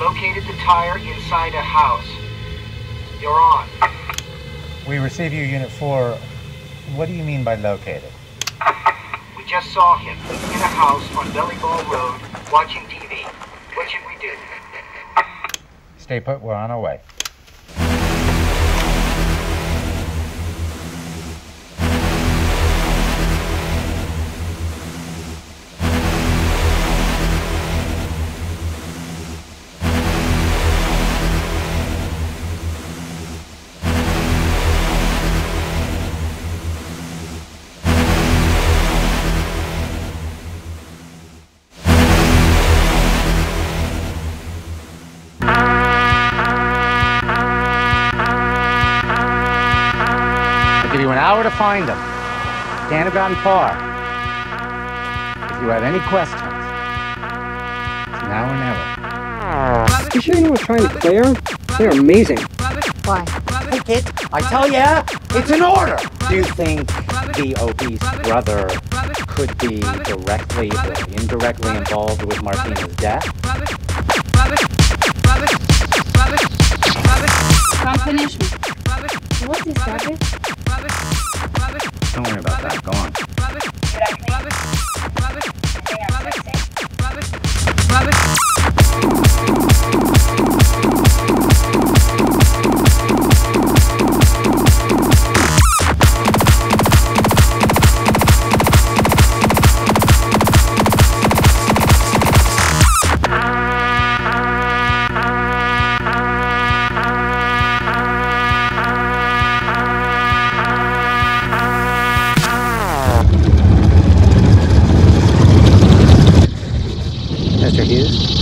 located the tire inside a house. You're on. We receive you, Unit 4. What do you mean by located? We just saw him in a house on Belly Ball Road watching TV. What should we do? Stay put, we're on our way. I'll give you an hour to find them. Can't have gotten far. If you have any questions, it's now or never. You sure you know what's trying to clear? They're amazing. Why? Hey, kid, I tell ya, it's an order! Do you think the obese brother could be directly or indirectly involved with Martina's death? Don't finish me. What is that? is.